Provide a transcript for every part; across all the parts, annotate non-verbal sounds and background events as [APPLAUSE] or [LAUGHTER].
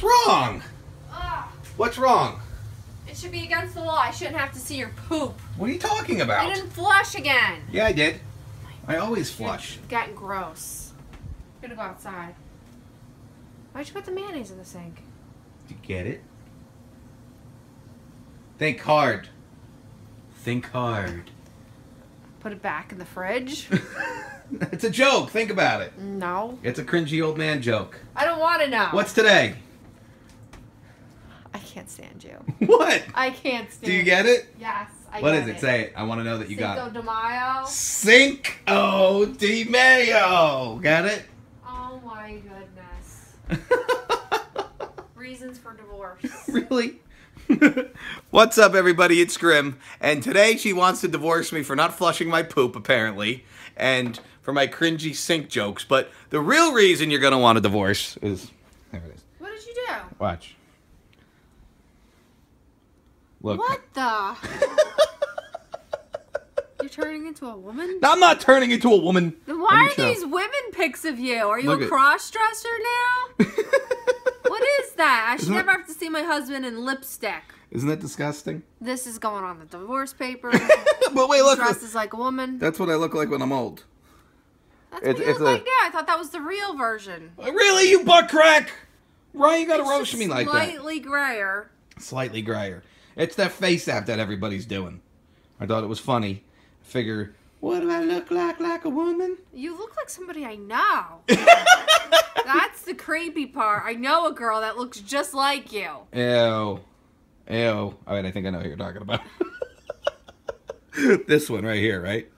What's wrong? Ugh. What's wrong? It should be against the law. I shouldn't have to see your poop. What are you talking about? I didn't flush again. Yeah, I did. I always flush. Getting gross. I'm gonna go outside. Why'd you put the mayonnaise in the sink? Did you get it? Think hard. Think hard. Put it back in the fridge? [LAUGHS] it's a joke. Think about it. no. It's a cringy old man joke. I don't want to know. What's today? Can't stand you. [LAUGHS] What? I can't stand Do you get it? Yes. I What is it? Say it. I want to know that you got Cinco it. de Mayo. Cinco de Mayo. Got it? Oh my goodness. [LAUGHS] Reasons for divorce. really? [LAUGHS] What's up, everybody? It's Grim, and today she wants to divorce me for not flushing my poop, apparently, and for my cringy sink jokes. But the real reason you're gonna want a divorce is there it is. What did you do? Watch. Look. What the? [LAUGHS] You're turning into a woman? I'm not turning into a woman. Then why are show. these women pics of you? Are you Look a cross dresser now? [LAUGHS] what is that? I should Isn't never that- have to see my husband in lipstick. Isn't that disgusting? This is going on the divorce papers. [LAUGHS] but wait, look. Dresses like a woman. That's what I look like when I'm old. That's it's- what you look a- like now. I thought that was the real version. Uh, really, you butt crack? Why you gotta roast me like that? Slightly grayer. Slightly grayer. It's that face app that everybody's doing. I thought it was funny. Figure, what do I look like? Like a woman? You look like somebody I know. [LAUGHS] That's the creepy part. I know a girl that looks just like you. Ew. Ew. All right, I think I know who you're talking about. [LAUGHS] this one right here, right?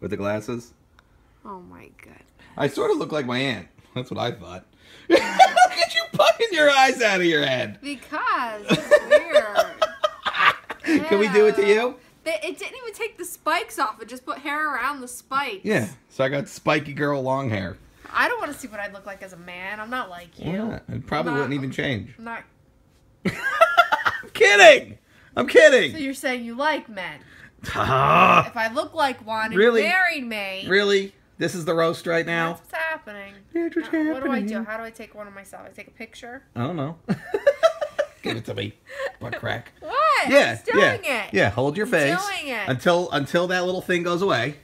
With the glasses. Oh my god. I sort of look like my aunt. That's what I thought. [LAUGHS] Look at you pucking your eyes out of your head. Because. Can we do it to you? It didn't even take the spikes off. It just put hair around the spikes. Yeah. So I got spiky girl long hair. I don't want to see what I'd look like as a man. I'm not like you. Not? It probably Not- wouldn't even change. I'm not. [LAUGHS] I'm kidding. I'm kidding. So you're saying you like men? [LAUGHS] If I look like one and Really? married me, really? This is the roast right now? that's what's happening. That's what's Now, what do I do? How do I take one of myself? I take a picture. I don't know. [LAUGHS] Give it to me. Butt crack. [LAUGHS] What? Yeah, He's doing yeah, it. yeah. Hold your face doing it. until until that little thing goes away,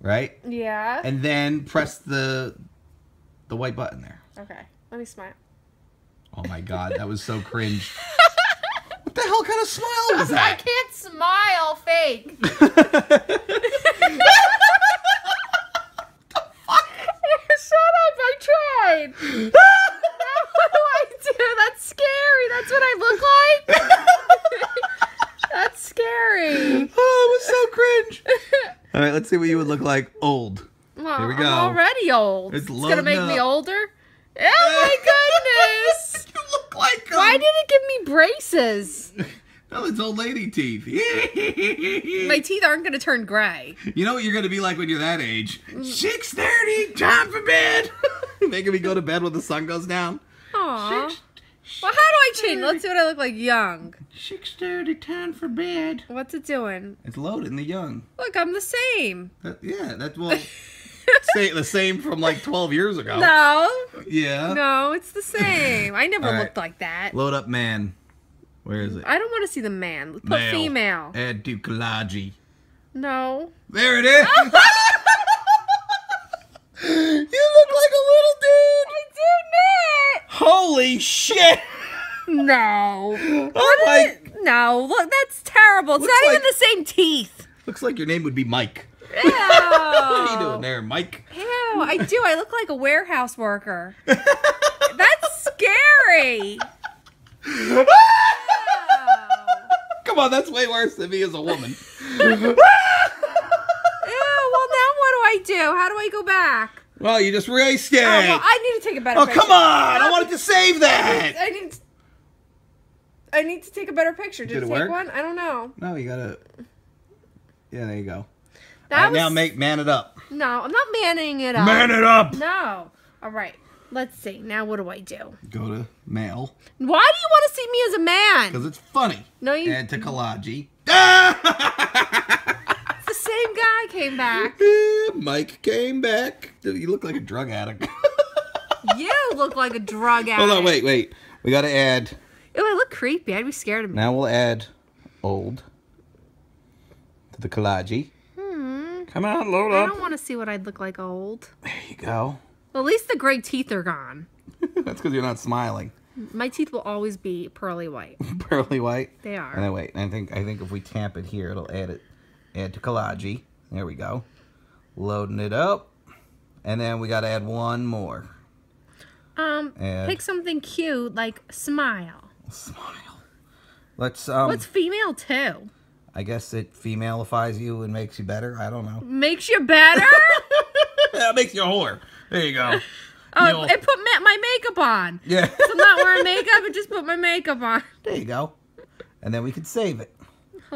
right? Yeah. And then press the the white button there. okay. Let me smile. Oh my god, that was so cringe. [LAUGHS] what the hell kind of smile was that? I can't smile fake. [LAUGHS] Shut up! I tried. what do I do? That's scary. That's what I look like. That's scary. oh, it was so cringe. All right, let's see what you would look like old. Well, Here we go. I'm already old. It's It's, gonna make loading me older. Oh my [LAUGHS] goodness! [LAUGHS] you look like him. Why did it give me braces? [LAUGHS] No, it's old lady teeth. My teeth aren't gonna turn gray. You know what you're gonna be like when you're that age? Six thirty, time for bed. Making me go to bed when the sun goes down. Aww. Six Well, how do I change? Let's see what I look like young. six thirty, time for bed. What's it doing? It's loaded in the young. Look, I'm the same. That, yeah, that's will [LAUGHS] say the same from like twelve years ago. No, Yeah. no, it's the [LAUGHS] same. I never All right. looked like that. Load up, man. Where is it? I don't want to see the man. Put Male. female. Add to collage. No. There it is. [LAUGHS] you look like a little dude. I do Holy shit. No. [LAUGHS] Oh my. No, look, that's terrible. It's Looks not like- even the same teeth. Looks like your name would be Mike. Ew. [LAUGHS] What are you doing there, Mike? Ew, I do. I look like a warehouse worker. [LAUGHS] That's scary. Ew. Come on, that's way worse than me as a woman. Ew, well, now what do I do? How do I go back? Well, you just raced oh, it. Oh, well, I need to take a better Oh, picture. come on! I wanted to save that. I need. I need to take a better picture. Did, Did it it take work? one? I don't know. No, you gotta. Yeah, there you go. That All right, was now make man it up. no. I'm not manning it up. Man it up. No. All right. Let's see. Now what do I do? Go to mail Why do you want to see me as a man? because it's funny. No, you. Add to collage. [LAUGHS] Same guy came back. [LAUGHS] Mike came back. Dude, you look like a drug addict. [LAUGHS] You look like a drug addict. Hold on, wait, wait. We got to add. Ew, I look creepy. I'd be scared of me. Now we'll add old to the collage. Hmm. Come on, load I don't want to see what I'd look like old. There you go. Well, at least the gray teeth are gone. [LAUGHS] That's because you're not smiling. My teeth will always be pearly white. Pearly white. They are. And then wait, I think I think if we tap it here, it'll add it, add to collage. There we go. Loading it up, and then we got to add one more. Um, And- pick something cute like smile. Smile. Let's um. What's female too? I guess it femalifies you and makes you better. I don't know. Makes you better? [LAUGHS] Yeah, it makes you a whore. There you go. [LAUGHS] oh, You'll- it put my makeup on. Yeah. So I'm not wearing [LAUGHS] makeup. It just put my makeup on. there you go. And then we can save it.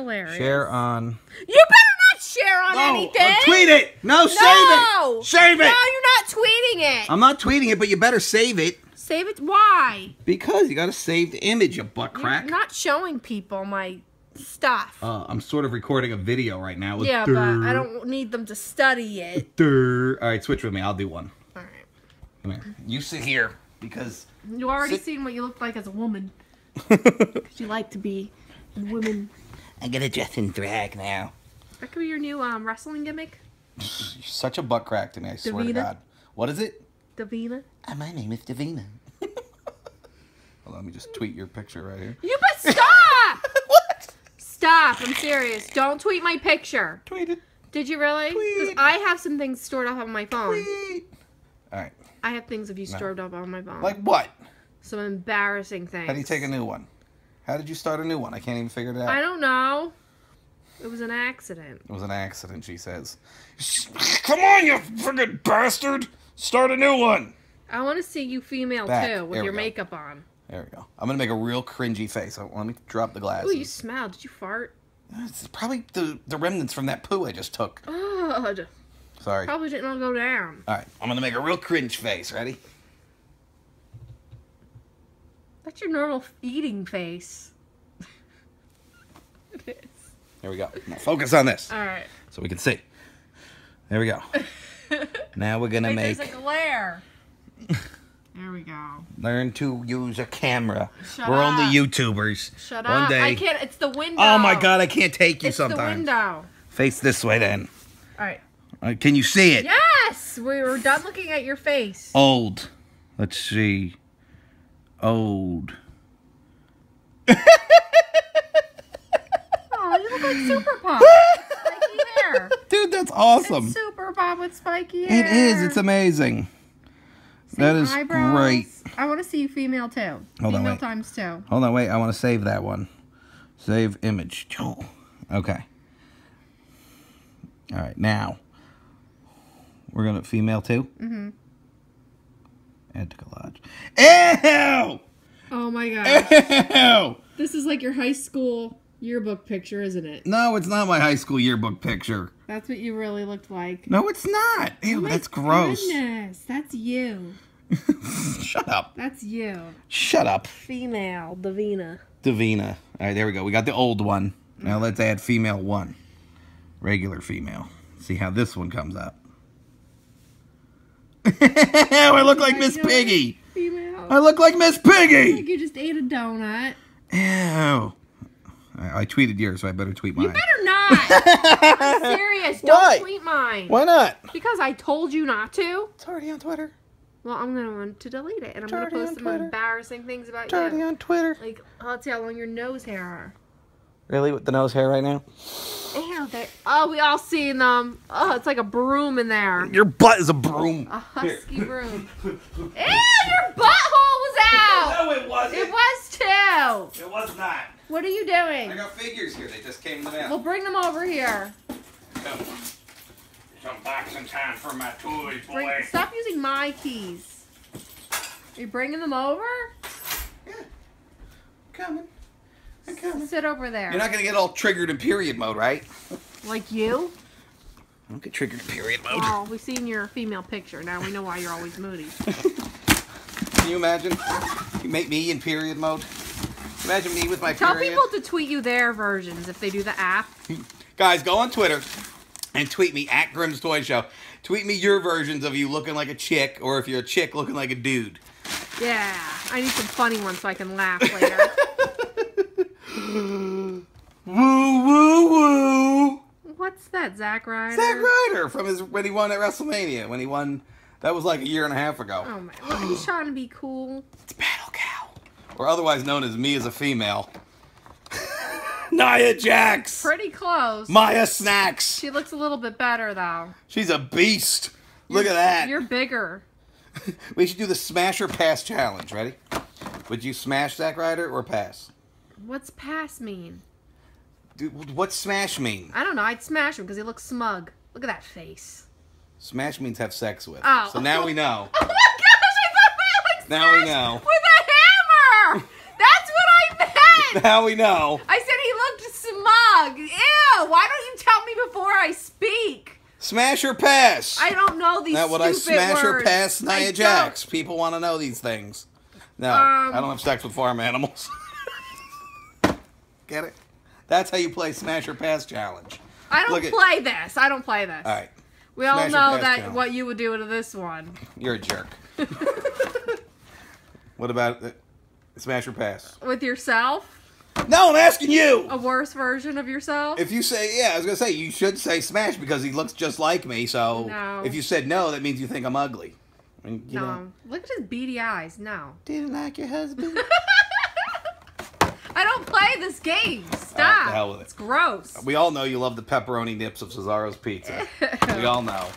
Hilarious. Share on. You better not share on No, anything. uh, tweet it. No, save No. it. Save No, you're not tweeting it. I'm not tweeting it, but you better save it Save it. Why? because you got to save the image, you butt crack. You're not showing people my stuff. Uh, I'm sort of recording a video right now. With yeah, but I don't need them to study it. Durr. All right, switch with me. I'll do one. All right. Come here. You sit here because You already seen what you look like as a woman. Because [LAUGHS] you like to be a woman. I'm gonna dress in drag now. That could be your new um, wrestling gimmick, You're such a butt crack to me. I swear to God. What is it? Davina. Uh, my name is Davina. well, let me just tweet your picture right here. You but stop! [LAUGHS] what? stop! I'm serious. Don't tweet my picture. Tweet it. Did you really? Because I have some things stored up on my phone. Tweet. All right. I have things of you stored up on my phone. Like what? some embarrassing things. How do you take a new one? How did you start a new one? I can't even figure it out. I don't know. It was an accident. It was an accident, she says. Come on, you friggin' bastard! Start a new one! I want to see you female Back. too with There your makeup on. There we go. I'm gonna make a real cringy face. Oh, Let me drop the glasses. Ooh, you smell. Did you fart? It's probably the, the remnants from that poo I just took. God. Sorry. Probably didn't all go down. All right, I'm gonna make a real cringe face. Ready? That's your normal eating face. [LAUGHS] it is. Here we go. Now focus on this All right. so we can see. There we go. [LAUGHS] now we're gonna Wait, make there's a glare. there we go. learn to use a camera. Shut we're only up. YouTubers. Shut One up. day. I can't. It's the window. Oh my God, I can't take you It's the window. Face this way then. All right. Uh, can you see it? Yes, we were done looking at your face. Old. Let's see. Old. Oh, you look like Super Pop. spiky hair. Dude, that's awesome. It's Super Pop with spiky hair. It is. It's amazing. that Same is eyebrows. great. I want to see you female too. Hold on, female wait. times two. Hold on, wait. I want to save that one. Save image. Okay. All right, now we're gonna female too. Mm-hmm. Collage. Ew! Oh my god. Ew! this is like your high school yearbook picture, isn't it? No, it's not my high school yearbook picture. That's what you really looked like. No, it's not. Ew, Oh that's gross. Goodness, that's you. [LAUGHS] Shut up. That's you. Shut up. Female, Davina. Davina. All right, there we go. We got the old one. Now let's add female one. Regular female. See how this one comes up. [LAUGHS] I look like Miss Piggy. Female. I look like Miss Like Piggy. you just ate a donut. Ew. I, I tweeted yours, so I better tweet mine. You better not. [LAUGHS] I'm serious. Don't Why? tweet mine. Why not? Because I told you not to. It's already on Twitter. Well, I'm gonna want to delete it, and I'm gonna post some Twitter. embarrassing things about you. It's already you. on Twitter. Like, let's see how long your nose hair are. Really, with the nose hair right now? Ew, they Oh, we all seen them. Oh, it's like a broom in there. Your butt is a broom. A husky broom. Ew, your butthole was out. No, it wasn't. It was too. It was not. What are you doing? I got figures here. They just came in the mail. Well, bring them over here. Come on. Some boxing time for my toys, Bring, stop using my keys. Are you bringing them over? Yeah. Coming. I'm. Sit over there. You're not gonna get all triggered in period mode, right? like you? I don't get triggered in period mode. Oh, we've seen your female picture. Now we know why you're always moody. [LAUGHS] Can you imagine? You make me in period mode. Imagine me with my Tell period. people to tweet you their versions if they do the app. [LAUGHS] Guys, go on Twitter and tweet me at Grim's Toy Show. Tweet me your versions of you looking like a chick, or if you're a chick looking like a dude. Yeah. I need some funny ones so I can laugh later. [LAUGHS] [GASPS] Woo woo woo. What's that, Zack Ryder? Zack Ryder from his when he won at WrestleMania. When he won, that was like a year and a half ago. Oh my! He's [GASPS] trying to be cool. It's Battle Cow, or otherwise known as me as a female. [LAUGHS] Nia Jax. Pretty close. Maya Snacks. She looks a little bit better though. She's a beast. Look at that. You're bigger. [LAUGHS] We should do the Smasher pass challenge. Ready? Would you smash Zack Ryder or pass? What's pass mean? Dude, what's smash mean? I don't know. I'd smash him because he looks smug. Look at that face. Smash means have sex with. Oh. So now we know. [LAUGHS] Oh my gosh! I thought that like Now we know. with a hammer. That's what I meant. [LAUGHS] Now we know. I said he looked smug. Ew! Why don't you tell me before I speak? Smash or pass? I don't know these. Now would I smash or words. pass I Nia. Jax? People want to know these things. No, Um, I don't have sex with farm animals. [LAUGHS] Get it? That's how you play smash or pass challenge. I don't Look at- play this. I don't play this. All right, We all Smash or know that challenge. what you would do to this one. you're a jerk. [LAUGHS] what about the smash or pass? With yourself? No, I'm asking you. A worse version of yourself? If you say yeah, I was gonna say you should say smash because he looks just like me. So No. if you said no, that means you think I'm ugly. I mean, you no. know, Look at his beady eyes. No. didn't like your husband. [LAUGHS] I don't play this game. Stop. the hell with it. It's gross. we all know you love the pepperoni nips of Cesaro's pizza. we all know.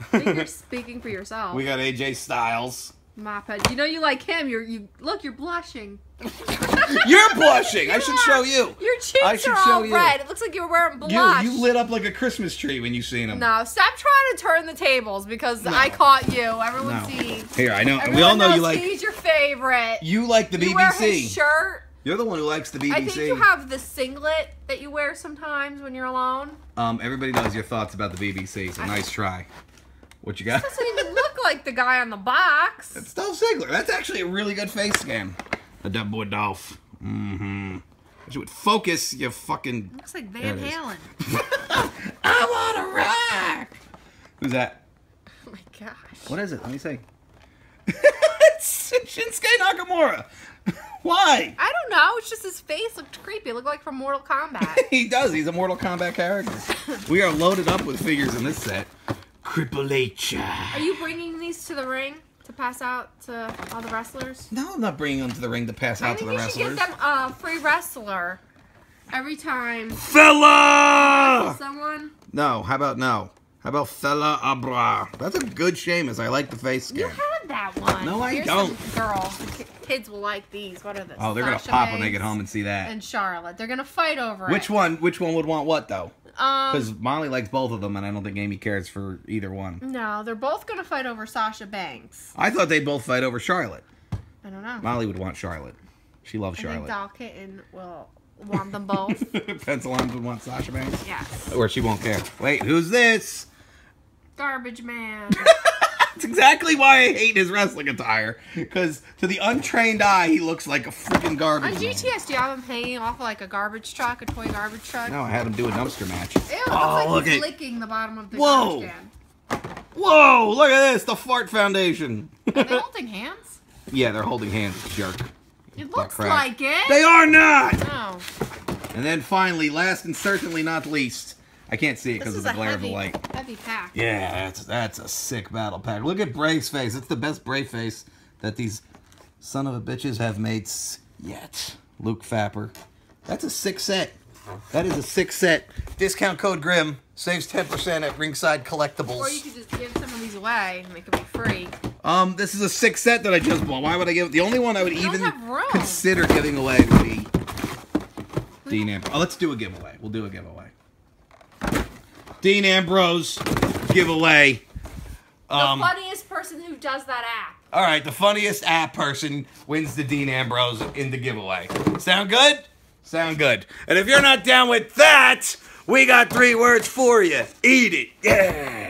I [LAUGHS] think you're speaking for yourself. We got AJ Styles. Moped. You know you like him. You're you look. You're blushing. [LAUGHS] You're blushing. I should show you. Your cheeks I should are show all you. red. It looks like you were wearing blush. you you lit up like a Christmas tree when you seen him. No, stop trying to turn the tables because I caught you. Everyone No. sees. Here, I know. Everyone we all know you like he's your favorite. you like the You wear his BBC. shirt. You're the one who likes the BBC. I think you have the singlet that you wear sometimes when you're alone. um, everybody knows your thoughts about the BBC. So nice try. What you got? Doesn't even look like the guy on the box. [LAUGHS] It's Dolph Ziggler. That's actually a really good face scan. A that boy Dolph. Mm-hmm. You would focus, you fucking. Looks like Van. Halen. [LAUGHS] I wanna rock. Who's that? Oh my gosh. What is it? Let me see. [LAUGHS] it's Shinsuke Nakamura. Why? I don't know. It's just his face looked creepy. It looked like from Mortal Kombat. [LAUGHS] He does. He's a Mortal Kombat character. [LAUGHS] we are loaded up with figures in this set. Triple H. Uh. Are you bringing these to the ring to pass out to all the wrestlers? No, I'm not bringing them to the ring to pass out to the wrestlers. I think you should give them a free wrestler every time Fella! someone. No, how about no? How about Fella Abra? That's a good Sheamus. I like the face You scan. had that one. No, I Here's don't. some girls, kids will like these. What are these? Oh, they're gonna pop when they get home and see that. And Charlotte, they're gonna fight over Which it. one? Which one would want what though? Um, Because Molly likes both of them, and I don't think Amy cares for either one. no, they're both gonna fight over Sasha Banks. I thought they'd both fight over Charlotte. I don't know. Molly would want Charlotte. She loves Charlotte. I think Charlotte. Doll Kitten will want them both. [LAUGHS] Pencil arms would want Sasha Banks. yes. Or she won't care. Wait, who's this? Garbage man. [LAUGHS] That's exactly why I hate his wrestling attire. Because to the untrained eye, he looks like a freaking garbage. On man. GTS, do you have him hanging off of like a garbage truck, a toy garbage truck? No, I had him do a dumpster match. Ew, it looks Oh, like look he's at- licking the bottom of the Whoa. garbage can. Whoa! Look at this, the Fart Foundation. Are they [LAUGHS] holding hands? yeah, they're holding hands, jerk. It looks crap. like it. They are not. No. And then finally, last and certainly not least, I can't see it because of the a glare of the light. heavy pack. Yeah, that's that's a sick battle pack. Look at Bray's face. It's the best Bray face that these son of a bitches have made yet. Luke Fapper. That's a sick set. That is a sick set. Discount code Grim saves 10% at Ringside Collectibles. Or you could just give some of these away and they could be free. Um, this is a sick set that I just bought. Why would I give? The only one I would even consider giving away would be Dean Ambrose. Oh, let's do a giveaway. We'll do a giveaway. Dean Ambrose giveaway. The Um, funniest person who does that app. all right, the funniest app person wins the Dean Ambrose in the giveaway. Sound good? Sound good. And if you're not down with that, we got three words for you. Eat it. Yeah.